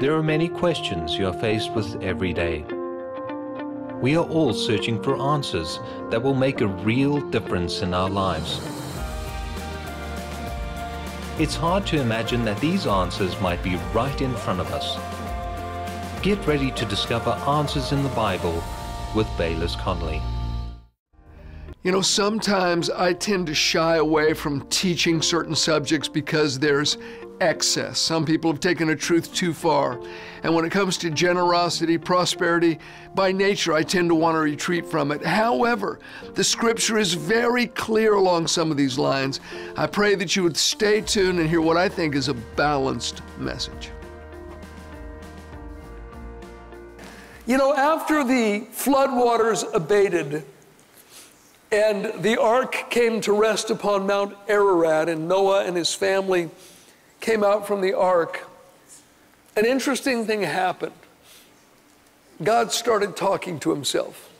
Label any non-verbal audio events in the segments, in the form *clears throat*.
There are many questions you are faced with every day. We are all searching for answers that will make a real difference in our lives. It's hard to imagine that these answers might be right in front of us. Get ready to discover answers in the Bible with Bayless Conley. You know, sometimes I tend to shy away from teaching certain subjects because there's excess. Some people have taken a truth too far. And when it comes to generosity, prosperity, by nature, I tend to want to retreat from it. However, the scripture is very clear along some of these lines. I pray that you would stay tuned and hear what I think is a balanced message. You know, after the floodwaters abated, and the ark came to rest upon Mount Ararat, and Noah and his family came out from the ark. An interesting thing happened. God started talking to himself.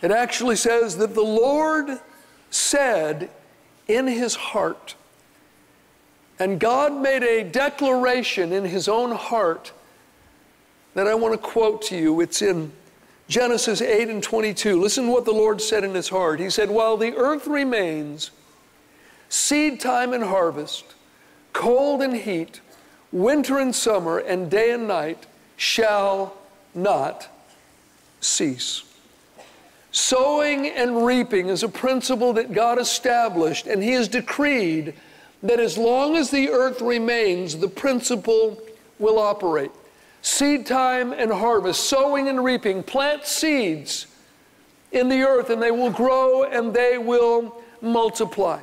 It actually says that the Lord said in his heart, and God made a declaration in his own heart that I want to quote to you. It's in Genesis 8 and 22. Listen to what the Lord said in his heart. He said, While the earth remains, seed time and harvest, cold and heat, winter and summer, and day and night shall not cease. Sowing and reaping is a principle that God established, and He has decreed that as long as the earth remains, the principle will operate seed time and harvest, sowing and reaping. Plant seeds in the earth and they will grow and they will multiply.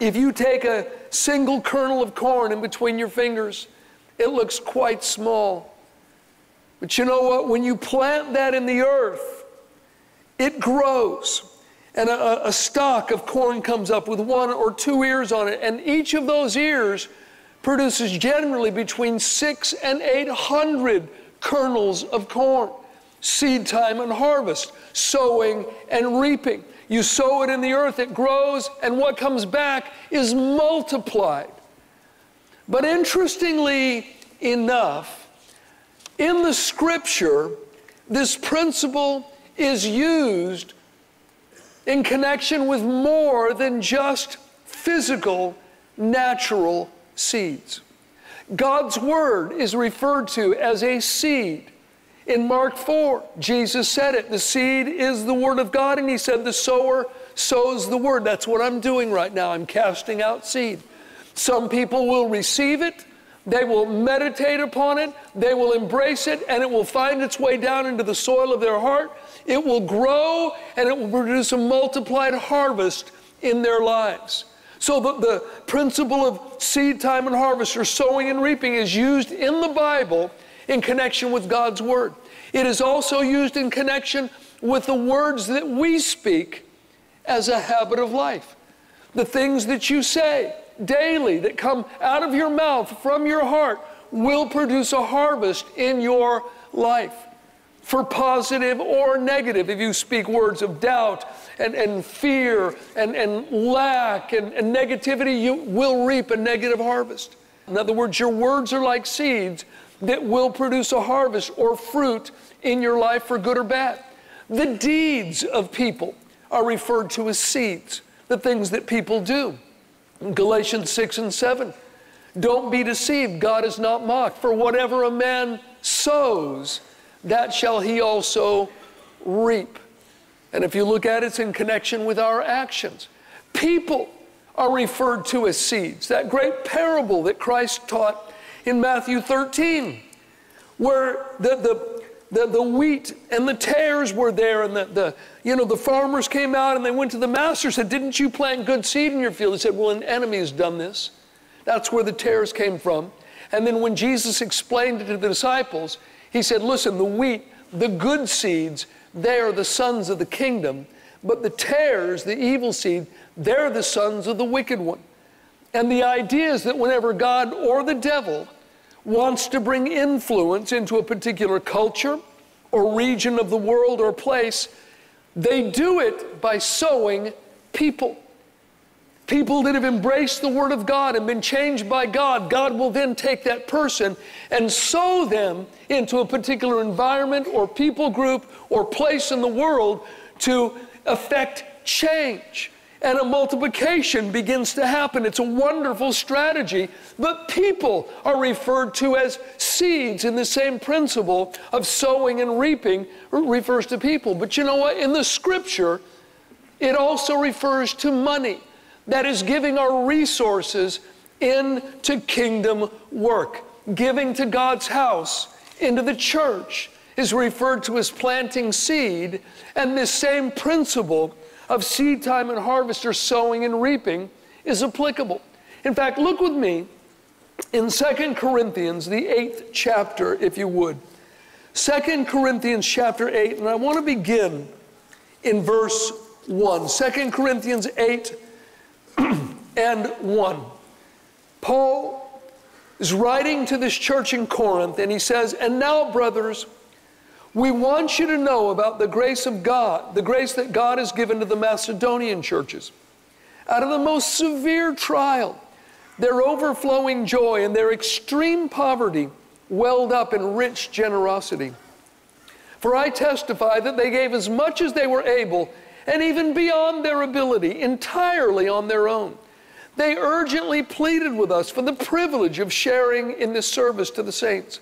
If you take a single kernel of corn in between your fingers, it looks quite small. But you know what? When you plant that in the earth, it grows. And a, a stalk of corn comes up with one or two ears on it. And each of those ears produces generally between six and 800 kernels of corn. Seed time and harvest, sowing and reaping. You sow it in the earth, it grows, and what comes back is multiplied. But interestingly enough, in the scripture, this principle is used in connection with more than just physical, natural seeds. God's word is referred to as a seed. In Mark 4, Jesus said it. The seed is the word of God, and he said, The sower sows the word. That's what I'm doing right now. I'm casting out seed. Some people will receive it, they will meditate upon it, they will embrace it, and it will find its way down into the soil of their heart. It will grow, and it will produce a multiplied harvest in their lives. So the, the principle of seed time and harvest or sowing and reaping is used in the Bible in connection with God's Word. It is also used in connection with the words that we speak as a habit of life. The things that you say daily that come out of your mouth, from your heart, will produce a harvest in your life for positive or negative. If you speak words of doubt and, and fear and, and lack and, and negativity, you will reap a negative harvest. In other words, your words are like seeds that will produce a harvest or fruit in your life for good or bad. The deeds of people are referred to as seeds, the things that people do. In Galatians 6 and 7. Don't be deceived, God is not mocked. For whatever a man sows, that shall he also reap. And if you look at it, it's in connection with our actions. People are referred to as seeds. That great parable that Christ taught in Matthew 13, where the, the, the, the wheat and the tares were there, and the, the, you know, the farmers came out and they went to the master and said, Didn't you plant good seed in your field? He said, Well, an enemy has done this. That's where the tares came from. And then when Jesus explained it to the disciples, he said, Listen, the wheat, the good seeds, they are the sons of the kingdom, but the tares, the evil seed, they're the sons of the wicked one. And the idea is that whenever God or the devil wants to bring influence into a particular culture or region of the world or place, they do it by sowing people. people that have embraced the Word of God and been changed by God, God will then take that person and sow them into a particular environment or people group or place in the world to affect change. And a multiplication begins to happen. It's a wonderful strategy, but people are referred to as seeds in the same principle of sowing and reaping refers to people. But you know what? In the scripture, it also refers to money that is giving our resources into kingdom work. Giving to God's house, into the church, is referred to as planting seed, and this same principle of seed time and harvest or sowing and reaping is applicable. In fact, look with me in Second Corinthians, the eighth chapter, if you would. Second Corinthians chapter 8, and I want to begin in verse 1. 2 Corinthians 8 *clears throat* and 1. Paul is writing to this church in Corinth, and he says, And now, brothers, we want you to know about the grace of God, the grace that God has given to the Macedonian churches. Out of the most severe trial, their overflowing joy and their extreme poverty welled up in rich generosity. For I testify that they gave as much as they were able and even beyond their ability, entirely on their own. They urgently pleaded with us for the privilege of sharing in this service to the saints.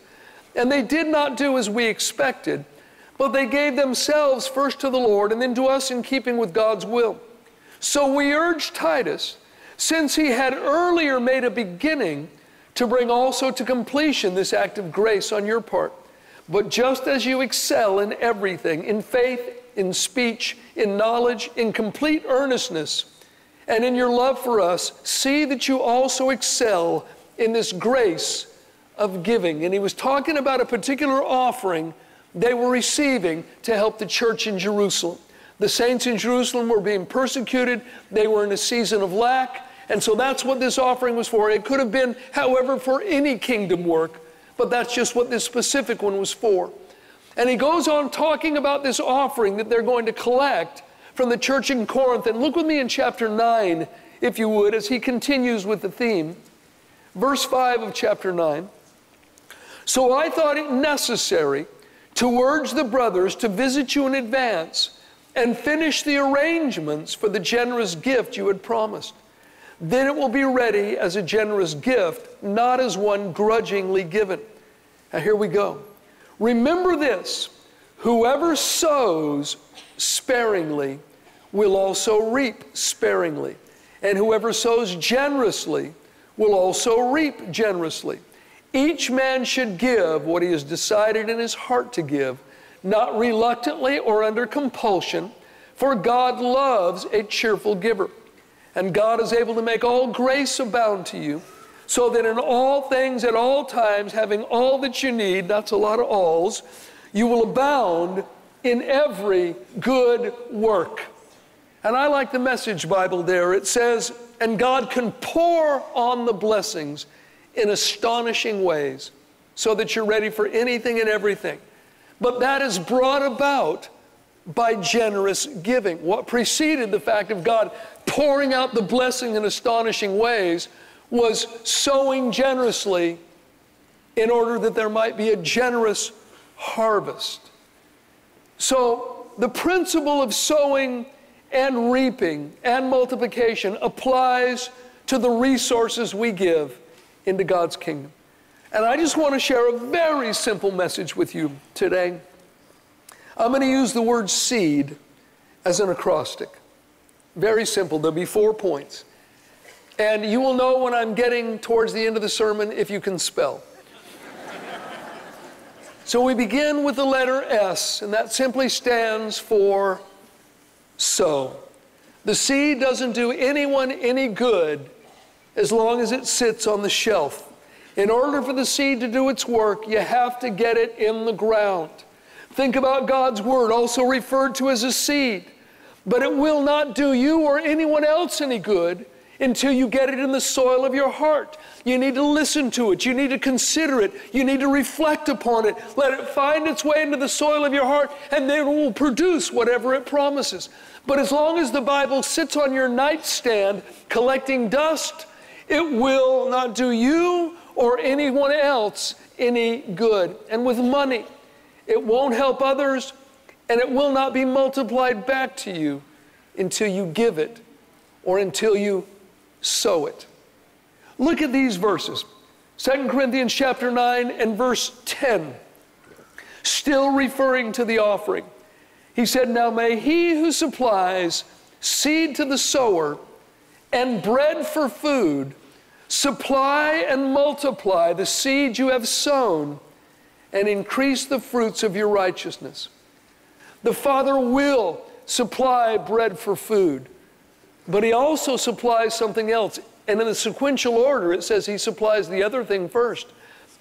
And they did not do as we expected, but they gave themselves first to the Lord and then to us in keeping with God's will. So we urge Titus, since he had earlier made a beginning, to bring also to completion this act of grace on your part. But just as you excel in everything, in faith, in speech, in knowledge, in complete earnestness, and in your love for us, see that you also excel in this grace of giving. And he was talking about a particular offering they were receiving to help the church in Jerusalem. The saints in Jerusalem were being persecuted, they were in a season of lack, and so that's what this offering was for. It could have been, however, for any kingdom work, but that's just what this specific one was for. And he goes on talking about this offering that they're going to collect from the church in Corinth. And look with me in chapter 9, if you would, as he continues with the theme. Verse 5 of chapter 9. So I thought it necessary to urge the brothers to visit you in advance and finish the arrangements for the generous gift you had promised. Then it will be ready as a generous gift, not as one grudgingly given. Now, here we go. Remember this whoever sows sparingly will also reap sparingly, and whoever sows generously will also reap generously. Each man should give what he has decided in his heart to give, not reluctantly or under compulsion, for God loves a cheerful giver. And God is able to make all grace abound to you so that in all things at all times, having all that you need, that's a lot of alls, you will abound in every good work. And I like the message Bible there. It says, and God can pour on the blessings in astonishing ways so that you're ready for anything and everything. But that is brought about by generous giving. What preceded the fact of God pouring out the blessing in astonishing ways was sowing generously in order that there might be a generous harvest. So, the principle of sowing and reaping and multiplication applies to the resources we give into God's kingdom. And I just want to share a very simple message with you today. I'm going to use the word seed as an acrostic. Very simple. There'll be four points. And you will know when I'm getting towards the end of the sermon if you can spell. *laughs* so we begin with the letter S, and that simply stands for sow. The seed doesn't do anyone any good as long as it sits on the shelf. In order for the seed to do its work, you have to get it in the ground. Think about God's word, also referred to as a seed. But it will not do you or anyone else any good until you get it in the soil of your heart. You need to listen to it. You need to consider it. You need to reflect upon it. Let it find its way into the soil of your heart, and then it will produce whatever it promises. But as long as the Bible sits on your nightstand collecting dust, it will not do you or anyone else any good. And with money, it won't help others, and it will not be multiplied back to you until you give it or until you sow it. Look at these verses 2 Corinthians chapter 9 and verse 10, still referring to the offering. He said, Now may he who supplies seed to the sower and bread for food supply and multiply the seed you have sown and increase the fruits of your righteousness. The Father will supply bread for food, but He also supplies something else. And in the sequential order, it says He supplies the other thing first.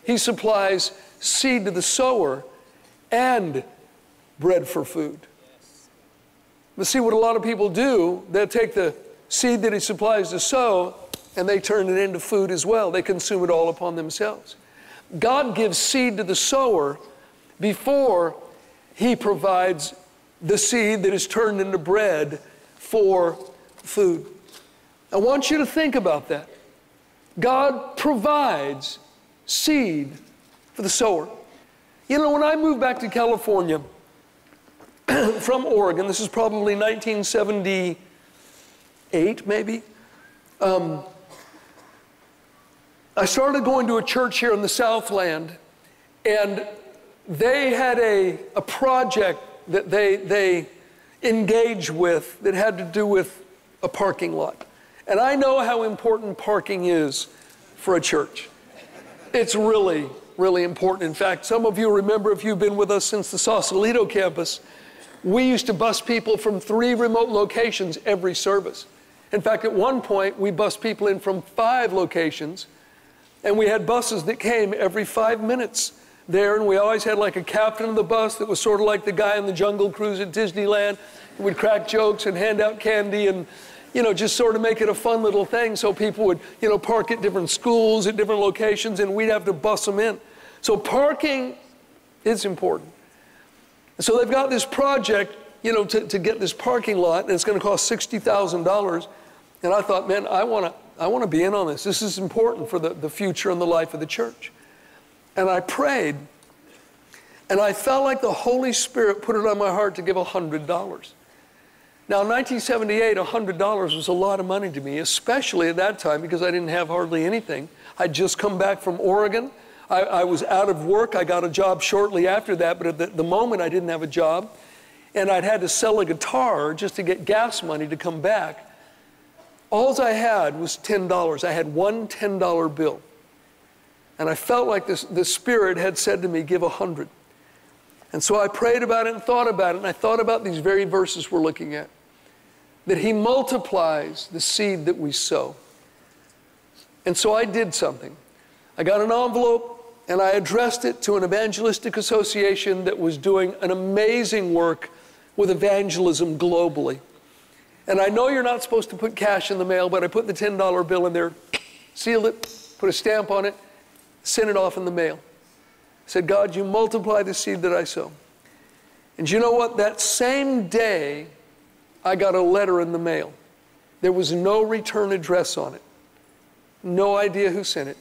He supplies seed to the sower and bread for food. But see, what a lot of people do, they'll take the seed that He supplies to sow and they turn it into food as well. They consume it all upon themselves. God gives seed to the sower before He provides the seed that is turned into bread for food. I want you to think about that. God provides seed for the sower. You know, when I moved back to California *clears throat* from Oregon, this is probably 1978, maybe. Um, I started going to a church here in the Southland, and they had a, a project that they, they engaged with that had to do with a parking lot. And I know how important parking is for a church. It's really, really important. In fact, some of you remember if you've been with us since the Sausalito campus, we used to bus people from three remote locations every service. In fact, at one point, we bus people in from five locations, and we had buses that came every five minutes there, and we always had like a captain of the bus that was sort of like the guy in the Jungle Cruise at Disneyland. We'd crack jokes and hand out candy and, you know, just sort of make it a fun little thing so people would, you know, park at different schools, at different locations, and we'd have to bus them in. So parking is important. So they've got this project, you know, to, to get this parking lot, and it's going to cost $60,000. And I thought, man, I want to I want to be in on this. This is important for the, the future and the life of the church. And I prayed, and I felt like the Holy Spirit put it on my heart to give $100. Now, in 1978, $100 was a lot of money to me, especially at that time because I didn't have hardly anything. I'd just come back from Oregon. I, I was out of work. I got a job shortly after that, but at the, the moment I didn't have a job. And I'd had to sell a guitar just to get gas money to come back. All I had was $10. I had one $10 bill. And I felt like this, the Spirit had said to me, Give a hundred. And so I prayed about it and thought about it, and I thought about these very verses we're looking at that He multiplies the seed that we sow. And so I did something. I got an envelope and I addressed it to an evangelistic association that was doing an amazing work with evangelism globally. And I know you're not supposed to put cash in the mail, but I put the $10 bill in there, sealed it, put a stamp on it, sent it off in the mail. I said, God, you multiply the seed that I sow. And you know what? That same day, I got a letter in the mail. There was no return address on it, no idea who sent it.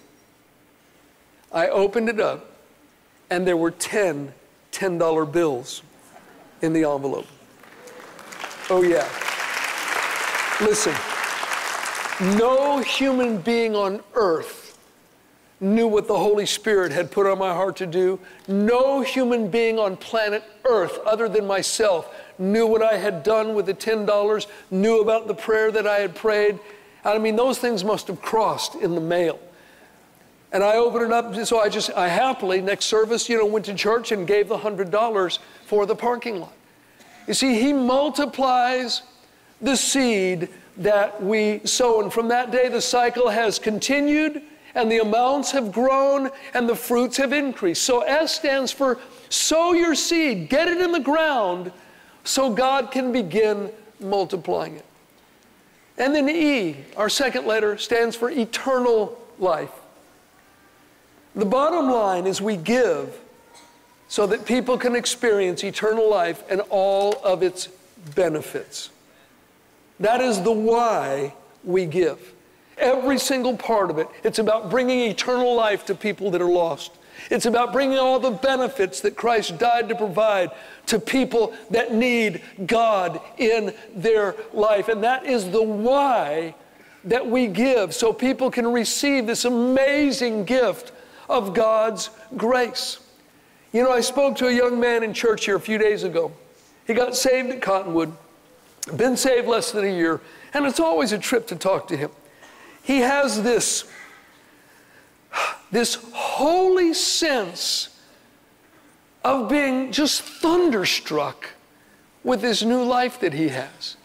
I opened it up, and there were 10 $10 bills in the envelope. Oh, yeah. Listen, no human being on earth knew what the Holy Spirit had put on my heart to do. No human being on planet Earth, other than myself, knew what I had done with the $10, knew about the prayer that I had prayed. I mean, those things must have crossed in the mail. And I opened it up, so I just, I happily, next service, you know, went to church and gave the $100 for the parking lot. You see, He multiplies the seed that we sow. And from that day, the cycle has continued and the amounts have grown and the fruits have increased. So S stands for sow your seed, get it in the ground so God can begin multiplying it. And then E, our second letter, stands for eternal life. The bottom line is we give so that people can experience eternal life and all of its benefits. That is the why we give. Every single part of it. It's about bringing eternal life to people that are lost. It's about bringing all the benefits that Christ died to provide to people that need God in their life. And that is the why that we give, so people can receive this amazing gift of God's grace. You know, I spoke to a young man in church here a few days ago. He got saved at Cottonwood, been saved less than a year, and it's always a trip to talk to him. He has this, this holy sense of being just thunderstruck with this new life that he has.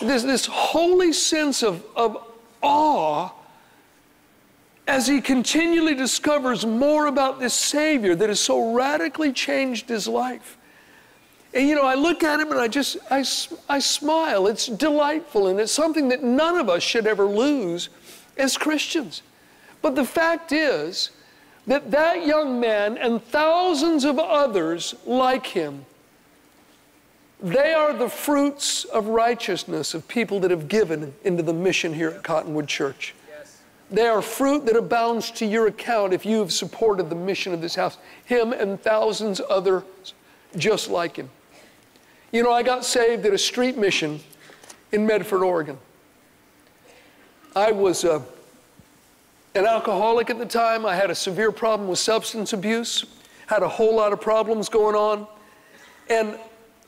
This, this holy sense of, of awe as he continually discovers more about this Savior that has so radically changed his life. And you know, I look at him and I just, I, I smile. It's delightful and it's something that none of us should ever lose as Christians. But the fact is that that young man and thousands of others like him, they are the fruits of righteousness of people that have given into the mission here at Cottonwood Church. They are fruit that abounds to your account if you have supported the mission of this house, him and thousands others just like him. You know, I got saved at a street mission in Medford, Oregon. I was uh, an alcoholic at the time. I had a severe problem with substance abuse, had a whole lot of problems going on. And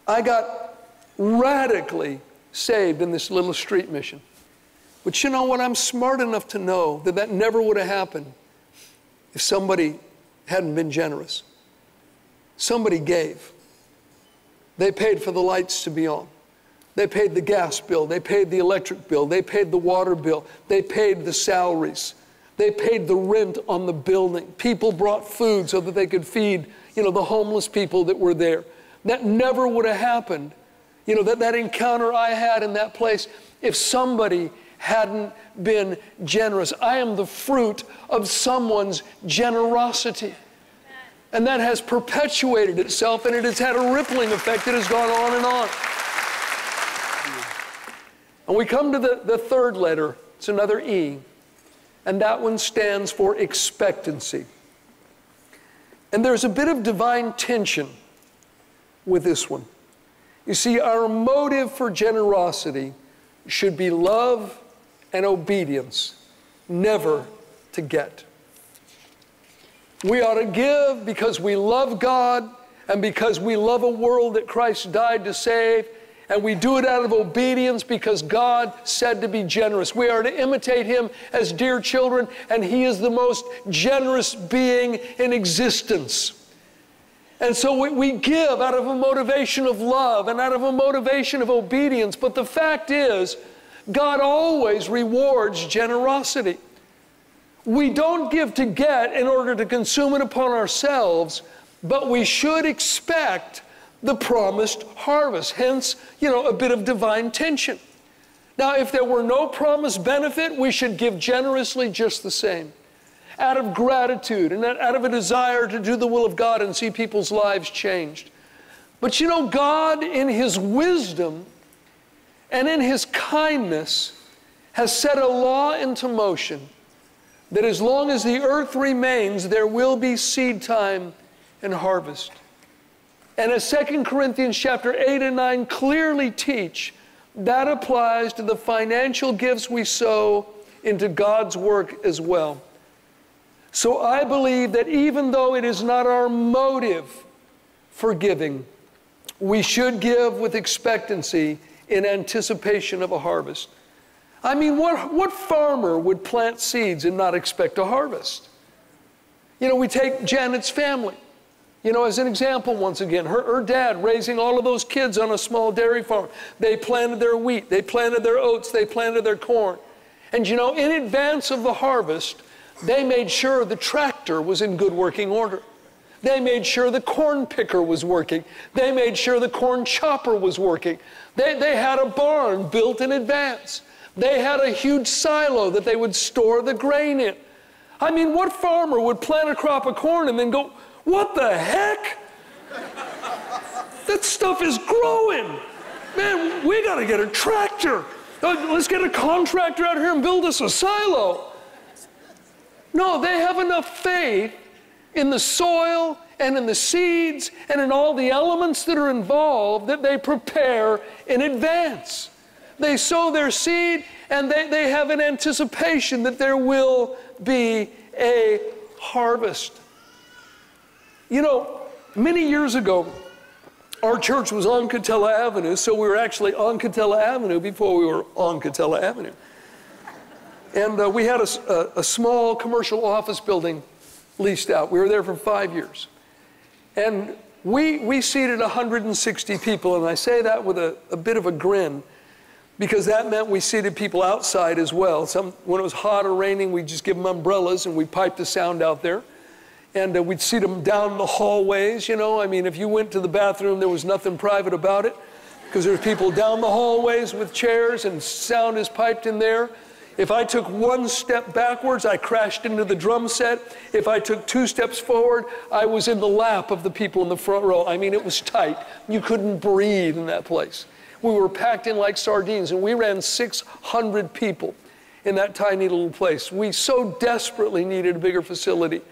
I got radically saved in this little street mission. But you know what? I'm smart enough to know that that never would have happened if somebody hadn't been generous. Somebody gave. They paid for the lights to be on. They paid the gas bill. They paid the electric bill. They paid the water bill. They paid the salaries. They paid the rent on the building. People brought food so that they could feed, you know, the homeless people that were there. That never would have happened. You know, that, that encounter I had in that place, if somebody hadn't been generous. I am the fruit of someone's generosity. And that has perpetuated itself and it has had a rippling effect that has gone on and on. And we come to the, the third letter, it's another E, and that one stands for expectancy. And there's a bit of divine tension with this one. You see, our motive for generosity should be love and obedience, never to get. We ought to give because we love God and because we love a world that Christ died to save, and we do it out of obedience because God said to be generous. We are to imitate Him as dear children, and He is the most generous being in existence. And so we, we give out of a motivation of love and out of a motivation of obedience, but the fact is, God always rewards generosity. We don't give to get in order to consume it upon ourselves, but we should expect the promised harvest. Hence, you know, a bit of divine tension. Now, if there were no promised benefit, we should give generously just the same, out of gratitude and out of a desire to do the will of God and see people's lives changed. But you know, God, in His wisdom, and in his kindness has set a law into motion that as long as the earth remains, there will be seed time and harvest. And as 2 Corinthians chapter 8 and 9 clearly teach, that applies to the financial gifts we sow into God's work as well. So I believe that even though it is not our motive for giving, we should give with expectancy in anticipation of a harvest. I mean, what, what farmer would plant seeds and not expect a harvest? You know, we take Janet's family. You know, as an example, once again, her, her dad raising all of those kids on a small dairy farm. They planted their wheat, they planted their oats, they planted their corn. And you know, in advance of the harvest, they made sure the tractor was in good working order. They made sure the corn picker was working. They made sure the corn chopper was working. They, they had a barn built in advance. They had a huge silo that they would store the grain in. I mean, what farmer would plant a crop of corn and then go, What the heck? that stuff is growing. Man, we got to get a tractor. Uh, let's get a contractor out here and build us a silo. No, they have enough faith in the soil and in the seeds and in all the elements that are involved that they prepare in advance. They sow their seed and they, they have an anticipation that there will be a harvest. You know, many years ago, our church was on Katella Avenue, so we were actually on Katella Avenue before we were on Katella Avenue. And uh, we had a, a, a, small commercial office building leased out. We were there for five years. And we, we seated 160 people, and I say that with a, a bit of a grin because that meant we seated people outside as well. Some, when it was hot or raining, we'd just give them umbrellas and we'd pipe the sound out there. And uh, we'd seat them down the hallways, you know. I mean, if you went to the bathroom, there was nothing private about it because there's people down the hallways with chairs and sound is piped in there. If I took one step backwards, I crashed into the drum set. If I took two steps forward, I was in the lap of the people in the front row. I mean, it was tight. You couldn't breathe in that place. We were packed in like sardines, and we ran 600 people in that tiny little place. We so desperately needed a bigger facility.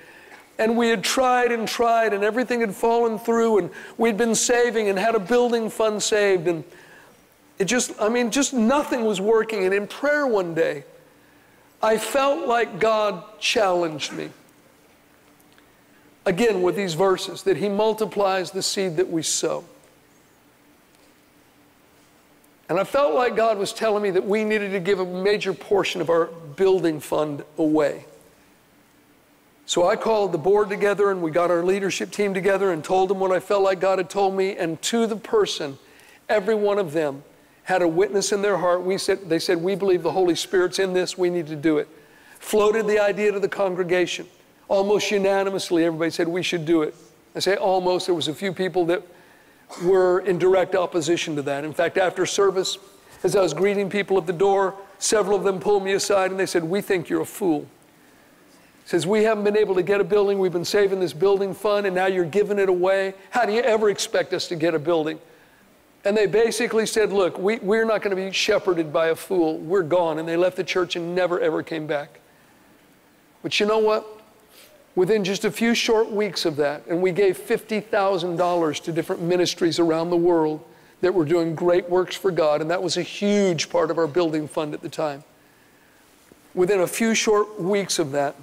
And we had tried and tried, and everything had fallen through, and we'd been saving and had a building fund saved. And it just, I mean, just nothing was working. And in prayer one day, I felt like God challenged me. Again, with these verses, that He multiplies the seed that we sow. And I felt like God was telling me that we needed to give a major portion of our building fund away. So I called the board together and we got our leadership team together and told them what I felt like God had told me. And to the person, every one of them had a witness in their heart. We said, they said, We believe the Holy Spirit's in this, we need to do it. Floated the idea to the congregation. Almost unanimously, everybody said we should do it. I say almost, there was a few people that were in direct opposition to that. In fact, after service, as I was greeting people at the door, several of them pulled me aside and they said, We think you're a fool. Says, We haven't been able to get a building. We've been saving this building fund and now you're giving it away. How do you ever expect us to get a building? And they basically said, Look, we, we're not going to be shepherded by a fool. We're gone. And they left the church and never, ever came back. But you know what? Within just a few short weeks of that, and we gave $50,000 to different ministries around the world that were doing great works for God, and that was a huge part of our building fund at the time. Within a few short weeks of that,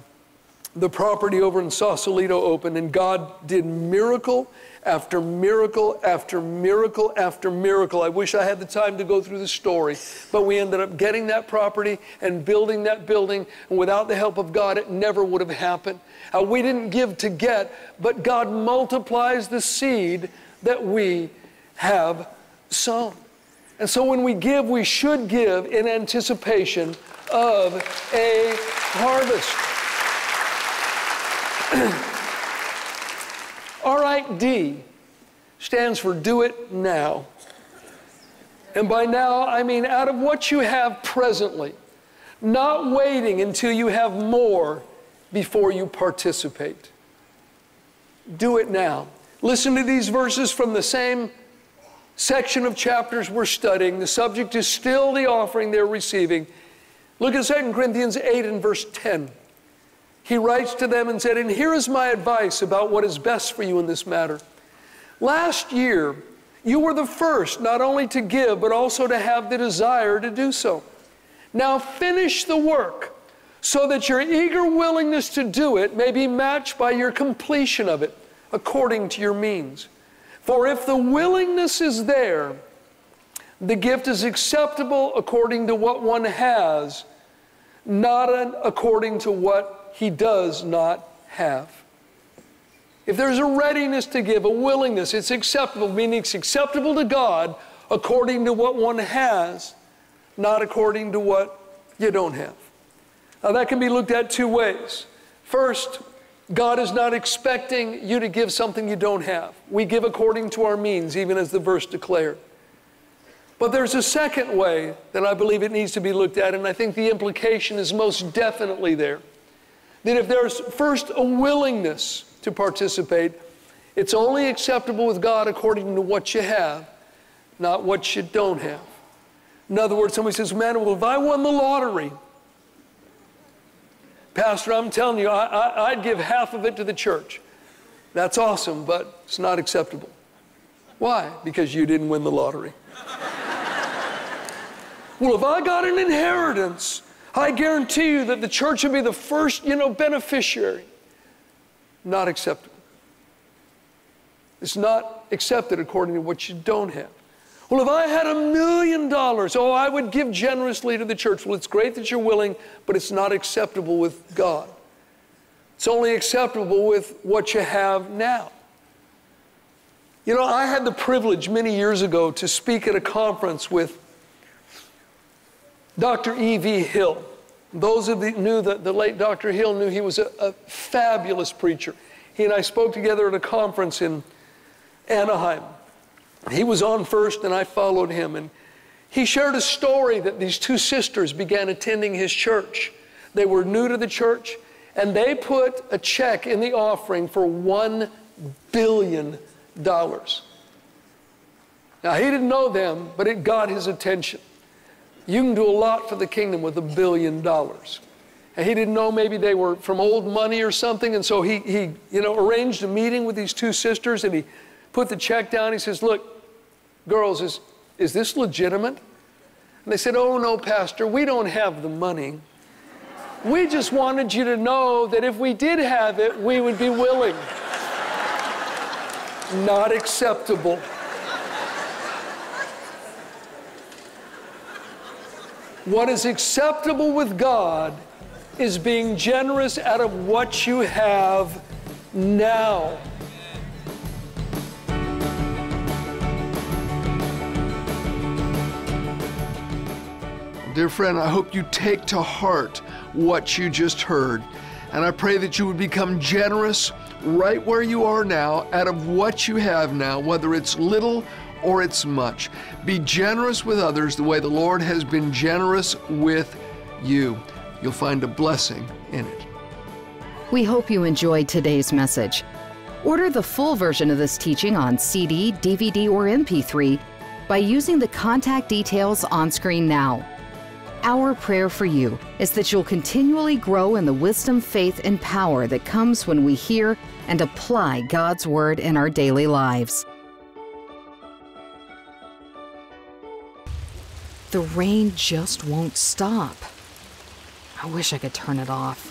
the property over in Sausalito opened, and God did miracle after miracle after miracle after miracle. I wish I had the time to go through the story, but we ended up getting that property and building that building, and without the help of God, it never would have happened. Uh, we didn't give to get, but God multiplies the seed that we have sown. And so when we give, we should give in anticipation of a harvest. *clears throat* RID stands for do it now. And by now, I mean out of what you have presently, not waiting until you have more before you participate. Do it now. Listen to these verses from the same section of chapters we're studying. The subject is still the offering they're receiving. Look at 2 Corinthians 8 and verse 10 he writes to them and said, And here is my advice about what is best for you in this matter. Last year, you were the first not only to give, but also to have the desire to do so. Now finish the work so that your eager willingness to do it may be matched by your completion of it according to your means. For if the willingness is there, the gift is acceptable according to what one has, not according to what he does not have. If there's a readiness to give, a willingness, it's acceptable, meaning it's acceptable to God according to what one has, not according to what you don't have. Now, that can be looked at two ways. First, God is not expecting you to give something you don't have. We give according to our means, even as the verse declared. But there's a second way that I believe it needs to be looked at, and I think the implication is most definitely there. That if there's first a willingness to participate, it's only acceptable with God according to what you have, not what you don't have. In other words, somebody says, Man, well, if I won the lottery, Pastor, I'm telling you, I, would give half of it to the church. That's awesome, but it's not acceptable. Why? Because you didn't win the lottery. *laughs* well, if I got an inheritance, I guarantee you that the church would be the first, you know, beneficiary. Not acceptable. It's not accepted according to what you don't have. Well, if I had a million dollars, oh, I would give generously to the church. Well, it's great that you're willing, but it's not acceptable with God. It's only acceptable with what you have now. You know, I had the privilege many years ago to speak at a conference with Dr. E.V. Hill. Those of you knew that the late Dr. Hill knew he was a, a fabulous preacher. He and I spoke together at a conference in Anaheim. He was on first, and I followed him. And he shared a story that these two sisters began attending his church. They were new to the church, and they put a check in the offering for $1 billion. Now, he didn't know them, but it got his attention. You can do a lot for the kingdom with a billion dollars. And he didn't know maybe they were from old money or something, and so he, he you know, arranged a meeting with these two sisters, and he put the check down. He says, Look, girls, is, is this legitimate? And they said, Oh, no, Pastor, we don't have the money. We just wanted you to know that if we did have it, we would be willing. Not acceptable. What is acceptable with God is being generous out of what you have now. Dear friend, I hope you take to heart what you just heard. And I pray that you would become generous right where you are now out of what you have now, whether it's little or it's much. Be generous with others the way the Lord has been generous with you. You'll find a blessing in it. We hope you enjoyed today's message. Order the full version of this teaching on CD, DVD, or MP3 by using the contact details on screen now. Our prayer for you is that you'll continually grow in the wisdom, faith, and power that comes when we hear and apply God's Word in our daily lives. The rain just won't stop. I wish I could turn it off.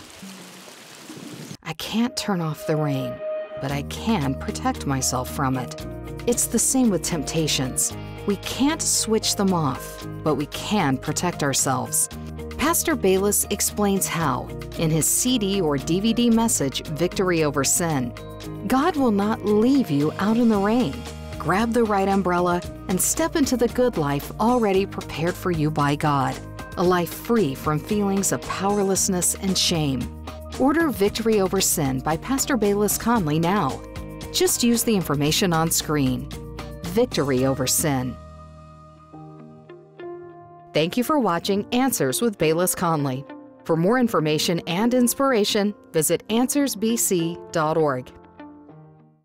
I can't turn off the rain, but I can protect myself from it. It's the same with temptations. We can't switch them off, but we can protect ourselves. Pastor Bayless explains how in his CD or DVD message, Victory Over Sin. God will not leave you out in the rain. Grab the right umbrella and step into the good life already prepared for you by God. A life free from feelings of powerlessness and shame. Order Victory Over Sin by Pastor Bayless Conley now. Just use the information on screen victory over sin. Thank you for watching Answers with Bayless Conley. For more information and inspiration, visit AnswersBC.org.